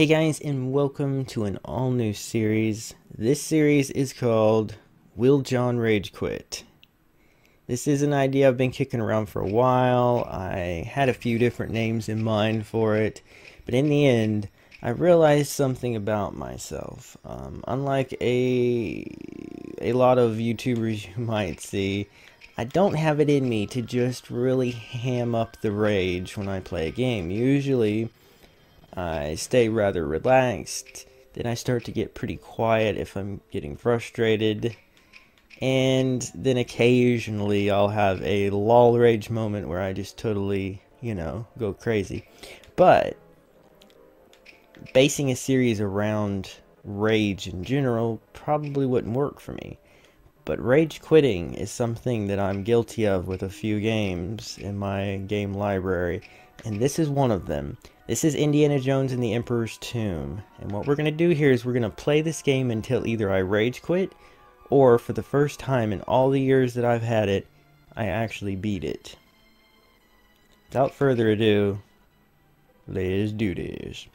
Hey guys, and welcome to an all new series. This series is called Will Jon Rage Quit? This is an idea I've been kicking around for a while. I had a few different names in mind for it, but in the end, I realized something about myself. Um, unlike a a lot of YouTubers you might see, I don't have it in me to just really ham up the rage when I play a game. Usually, I stay rather relaxed. Then I start to get pretty quiet if I'm getting frustrated. And then occasionally I'll have a lol rage moment where I just totally, you know, go crazy. But basing a series around rage in general probably wouldn't work for me. But rage quitting is something that I'm guilty of with a few games in my game library, and this is one of them. This is Indiana Jones and the Emperor's Tomb, and what we're going to do here is we're going to play this game until either I rage quit, or for the first time in all the years that I've had it, I actually beat it. Without further ado, let's do this.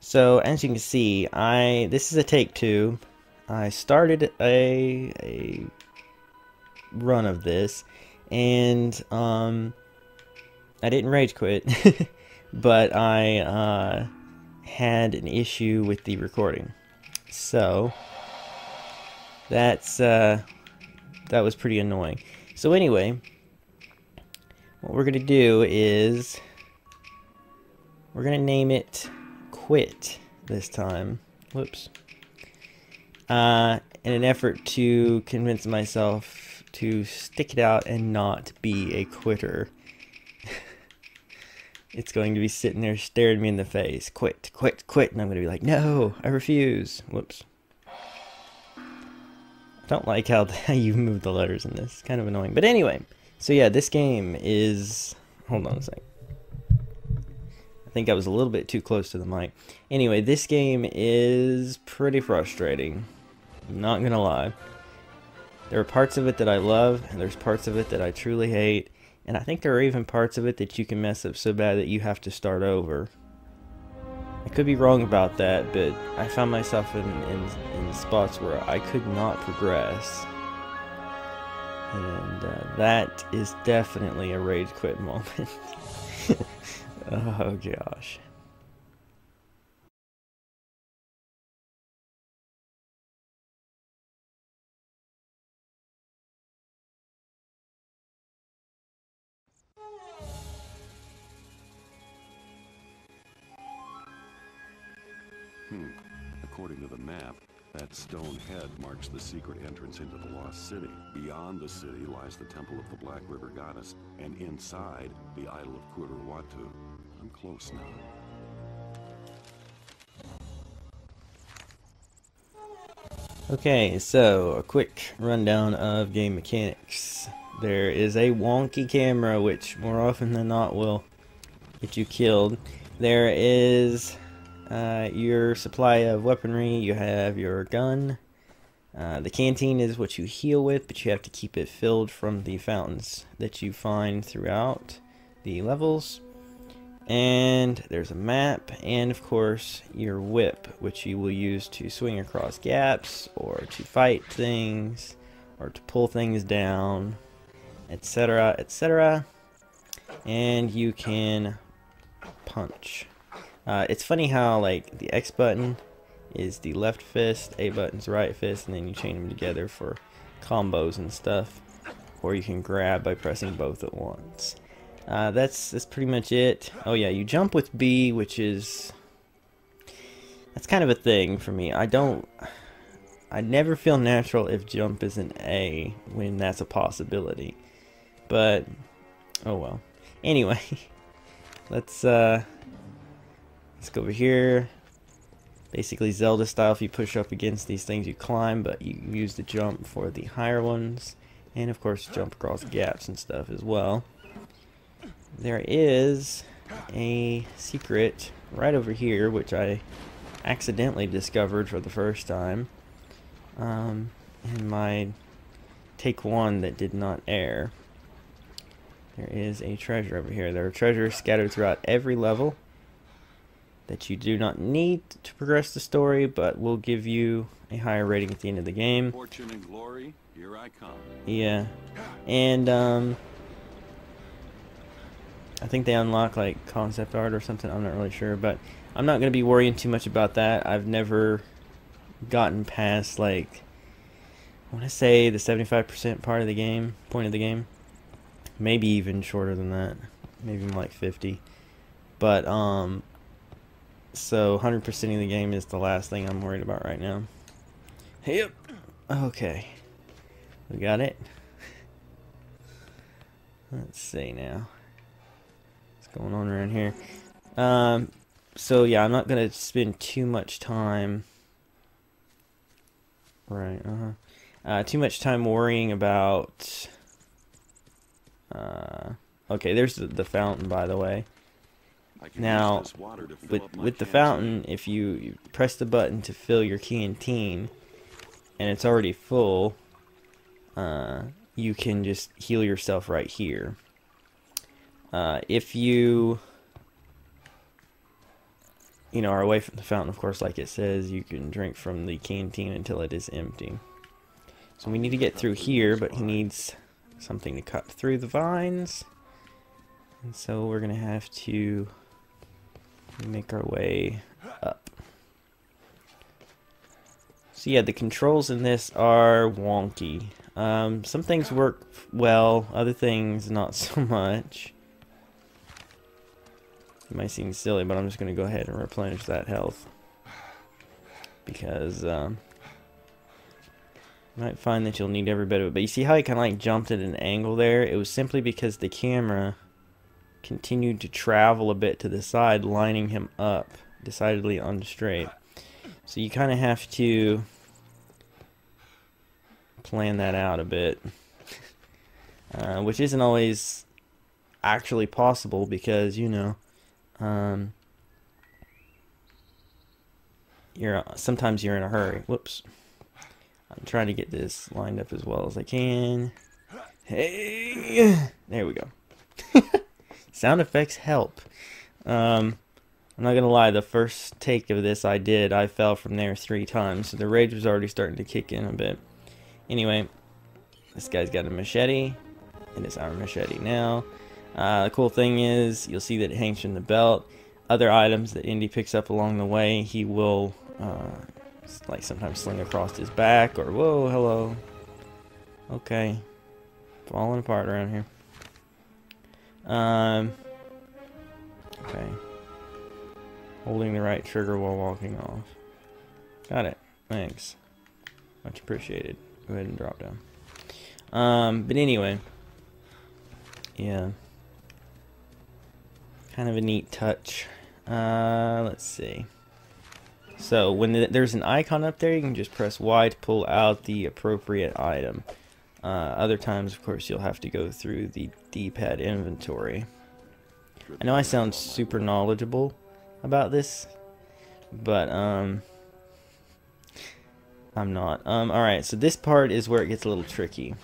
So as you can see, I this is a take two. I started a a run of this, and um, I didn't rage quit, but I uh, had an issue with the recording. So that's uh, that was pretty annoying. So anyway, what we're gonna do is we're gonna name it quit this time. Whoops. Uh, in an effort to convince myself to stick it out and not be a quitter. it's going to be sitting there staring me in the face. Quit, quit, quit. And I'm going to be like, no, I refuse. Whoops. I don't like how you move the letters in this. It's kind of annoying. But anyway, so yeah, this game is... Hold on a second. I think I was a little bit too close to the mic. Anyway, this game is pretty frustrating. I'm not gonna lie. There are parts of it that I love, and there's parts of it that I truly hate, and I think there are even parts of it that you can mess up so bad that you have to start over. I could be wrong about that, but I found myself in, in, in spots where I could not progress. And uh, that is definitely a rage quit moment. Oh gosh. Hmm. According to the map, that stone head marks the secret entrance into the Lost City. Beyond the city lies the Temple of the Black River Goddess, and inside, the Idol of Kuruwatu. I'm close now. Okay, so a quick rundown of game mechanics. There is a wonky camera, which more often than not will get you killed. There is uh, your supply of weaponry. You have your gun. Uh, the canteen is what you heal with, but you have to keep it filled from the fountains that you find throughout the levels. And there's a map, and of course, your whip, which you will use to swing across gaps, or to fight things, or to pull things down, etc., etc. And you can punch. Uh, it's funny how, like, the X button is the left fist, A button's right fist, and then you chain them together for combos and stuff. Or you can grab by pressing both at once. Uh, that's that's pretty much it. Oh yeah, you jump with B, which is that's kind of a thing for me. I don't. I never feel natural if jump is an A when that's a possibility. But oh well. Anyway, let's uh let's go over here. Basically Zelda style, if you push up against these things you climb, but you use the jump for the higher ones. And of course jump across gaps and stuff as well there is a secret right over here, which I accidentally discovered for the first time um, in my take one that did not air. there is a treasure over here. There are treasures scattered throughout every level that you do not need to progress the story, but will give you a higher rating at the end of the game. Fortune and glory, here I come. Yeah. And, um... I think they unlock, like, concept art or something. I'm not really sure, but I'm not going to be worrying too much about that. I've never gotten past, like... I want to say the 75% part of the game, point of the game. Maybe even shorter than that. Maybe more like 50. But, um... So, 100% of the game is the last thing I'm worried about right now. Yep. Okay. We got it. Let's see now. What's going on around here? Um, so yeah, I'm not gonna spend too much time. Right. Uh huh. Uh, too much time worrying about. Uh, okay, there's the, the fountain, by the way. Now, to with with the fountain, if you, you press the button to fill your canteen, and it's already full, uh, you can just heal yourself right here. Uh, if you, you know, are away from the fountain, of course, like it says, you can drink from the canteen until it is empty. So we need to get through here, but he needs something to cut through the vines. And so we're gonna have to make our way up. So yeah, the controls in this are wonky. Um, some things work well, other things not so much. It might seem silly, but I'm just going to go ahead and replenish that health. Because, um, you might find that you'll need every bit of it. But you see how he kind of like jumped at an angle there? It was simply because the camera continued to travel a bit to the side, lining him up decidedly on the straight. So you kind of have to plan that out a bit, uh, which isn't always actually possible because you know um, you're sometimes you're in a hurry. Whoops. I'm trying to get this lined up as well as I can. Hey, there we go. Sound effects help. Um, I'm not gonna lie, the first take of this I did, I fell from there three times, so the rage was already starting to kick in a bit. Anyway, this guy's got a machete. And It is our machete now. Uh, the cool thing is, you'll see that it hangs from the belt. Other items that Indy picks up along the way, he will, uh, like sometimes sling across his back, or whoa, hello. Okay, falling apart around here. Um. Okay. Holding the right trigger while walking off. Got it. Thanks. Much appreciated. Go ahead and drop down. Um, but anyway. Yeah. Kind of a neat touch. Uh, let's see. So when the, there's an icon up there, you can just press Y to pull out the appropriate item. Uh, other times, of course, you'll have to go through the D-pad inventory. I know I sound super knowledgeable about this, but um, I'm not. Um, all right, so this part is where it gets a little tricky,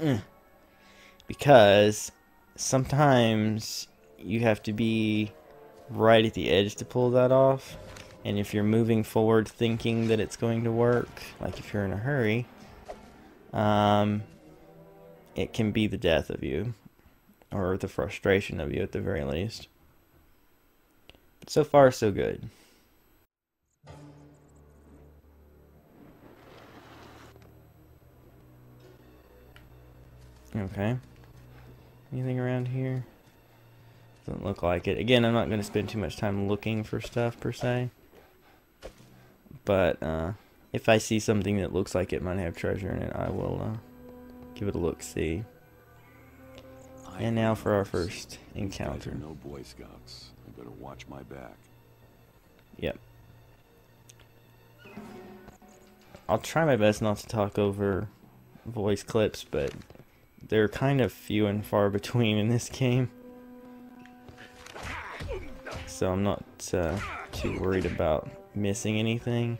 Mm. because sometimes you have to be right at the edge to pull that off, and if you're moving forward thinking that it's going to work, like if you're in a hurry, um, it can be the death of you, or the frustration of you at the very least. But so far, so good. Okay. Anything around here? Doesn't look like it. Again, I'm not going to spend too much time looking for stuff per se. But uh, if I see something that looks like it might have treasure in it, I will uh, give it a look see. And now for our first encounter. No Boy Scouts. I better watch my back. Yep. I'll try my best not to talk over voice clips, but they're kind of few and far between in this game. So I'm not uh, too worried about missing anything.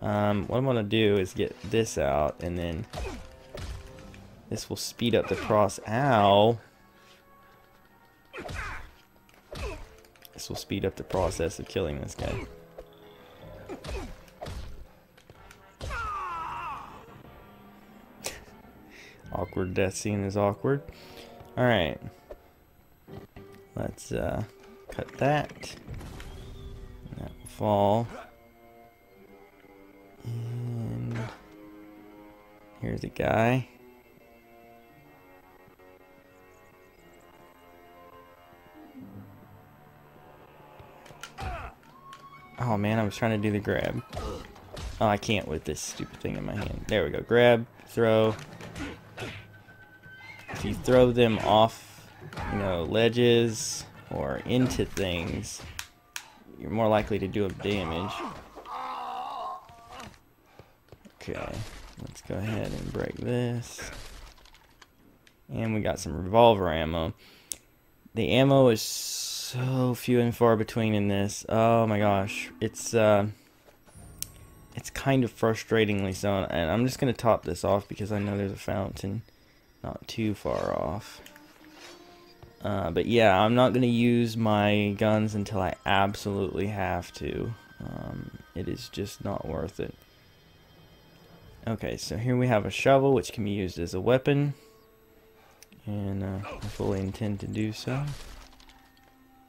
Um, what I'm going to do is get this out and then This will speed up the process. Ow. This will speed up the process of killing this guy. awkward death scene is awkward. Alright. Let's uh, cut that. That will fall. Here's a guy. Oh man, I was trying to do the grab. Oh, I can't with this stupid thing in my hand. There we go. Grab, throw. If you throw them off, you know, ledges or into things, you're more likely to do a damage. Okay, let's go ahead and break this. And we got some revolver ammo. The ammo is so few and far between in this. Oh my gosh, it's uh, it's kind of frustratingly so. And I'm just gonna top this off because I know there's a fountain not too far off. Uh, but yeah, I'm not gonna use my guns until I absolutely have to. Um, it is just not worth it. Okay, so here we have a shovel which can be used as a weapon. And uh, I fully intend to do so.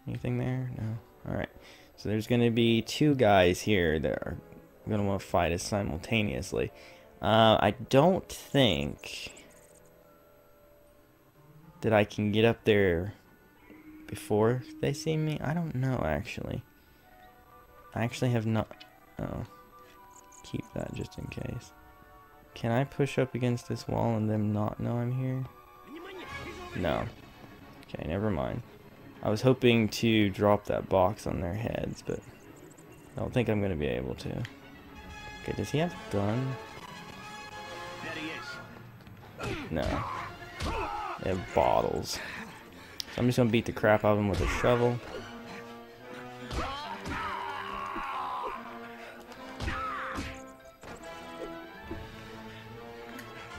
Anything there? No. Alright. So there's going to be two guys here that are going to want to fight us simultaneously. Uh, I don't think that I can get up there before they see me. I don't know, actually. I actually have not... Oh. Keep that just in case. Can I push up against this wall and them not know I'm here? No. Okay, never mind. I was hoping to drop that box on their heads, but I don't think I'm going to be able to. Okay, does he have a gun? No. They have bottles. So I'm just going to beat the crap out of him with a shovel.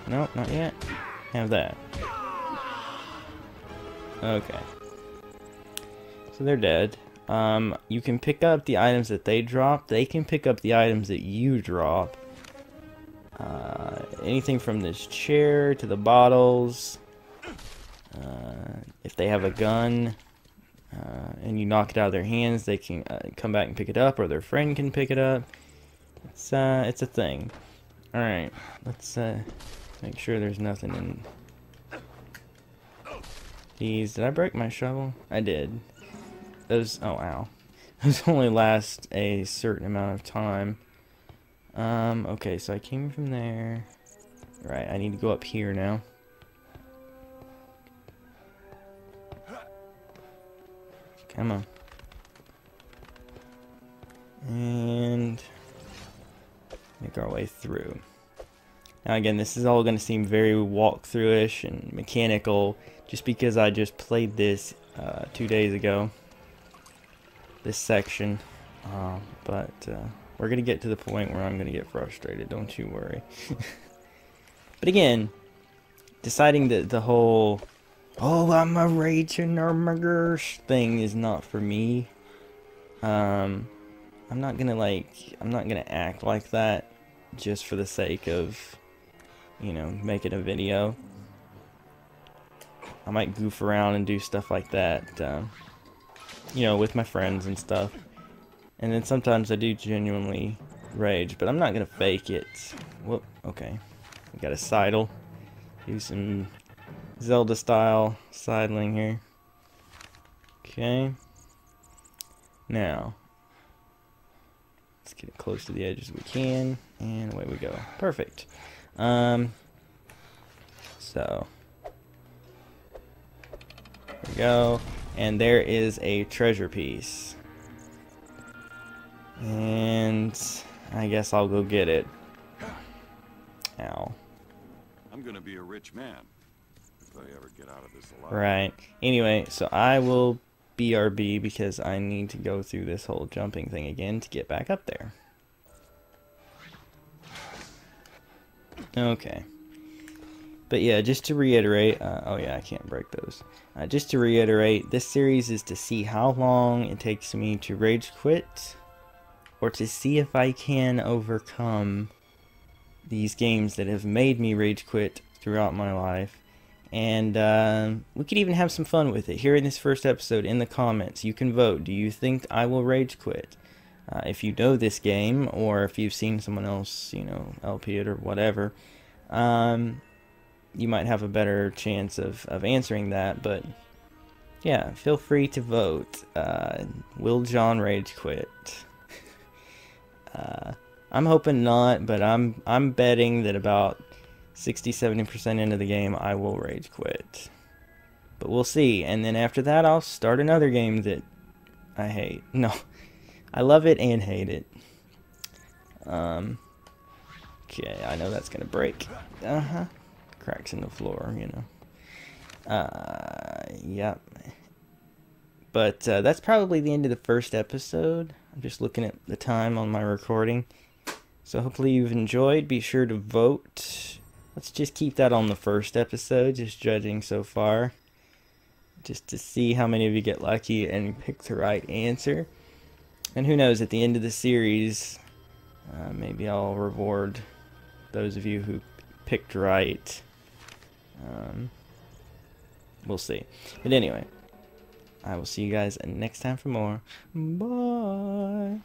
Nope, not yet. Have that. Okay. So they're dead. Um, you can pick up the items that they drop. They can pick up the items that you drop. Uh, anything from this chair to the bottles. Uh, if they have a gun uh, and you knock it out of their hands, they can uh, come back and pick it up, or their friend can pick it up. It's uh, it's a thing. All right, let's uh, make sure there's nothing in these. Did I break my shovel? I did. Those, oh wow. Those only last a certain amount of time. Um, okay, so I came from there. Right, I need to go up here now. Come on. And make our way through. Now again, this is all going to seem very walkthrough-ish and mechanical just because I just played this uh, two days ago this section. Uh, but uh, we're going to get to the point where I'm going to get frustrated. Don't you worry. but again, deciding that the whole, oh, I'm a raging Nurmagers thing is not for me. Um, I'm not going to like, I'm not going to act like that just for the sake of, you know, making a video. I might goof around and do stuff like that. Um, you know, with my friends and stuff. And then sometimes I do genuinely rage, but I'm not gonna fake it. Whoop, okay. We got a sidle. Do some Zelda style sidling here. Okay. Now, let's get it close to the edge as we can, and away we go. Perfect. Um, so, there we go and there is a treasure piece. And I guess I'll go get it. Ow. I'm gonna be a rich man if I ever get out of this alive. Right. Anyway, so I will BRB because I need to go through this whole jumping thing again to get back up there. But yeah, just to reiterate, uh, oh yeah, I can't break those. Uh, just to reiterate, this series is to see how long it takes me to rage quit, or to see if I can overcome these games that have made me rage quit throughout my life. And uh, we could even have some fun with it. Here in this first episode, in the comments, you can vote. Do you think I will rage quit? Uh, if you know this game, or if you've seen someone else, you know, LP it or whatever, um, you might have a better chance of, of answering that. But yeah, feel free to vote. Uh, will Jon rage quit? uh, I'm hoping not, but I'm I'm betting that about 60 70% into the game I will rage quit. But we'll see. And then after that I'll start another game that I hate. No. I love it and hate it. Um Okay, I know that's gonna break. Uh-huh. Cracks in the floor, you know. Uh yep. But uh, that's probably the end of the first episode. I'm just looking at the time on my recording. So hopefully you've enjoyed. Be sure to vote. Let's just keep that on the first episode, just judging so far. Just to see how many of you get lucky and pick the right answer. And who knows, at the end of the series, uh, maybe I'll reward those of you who picked right. Um, we'll see. But anyway, I will see you guys next time for more. Bye.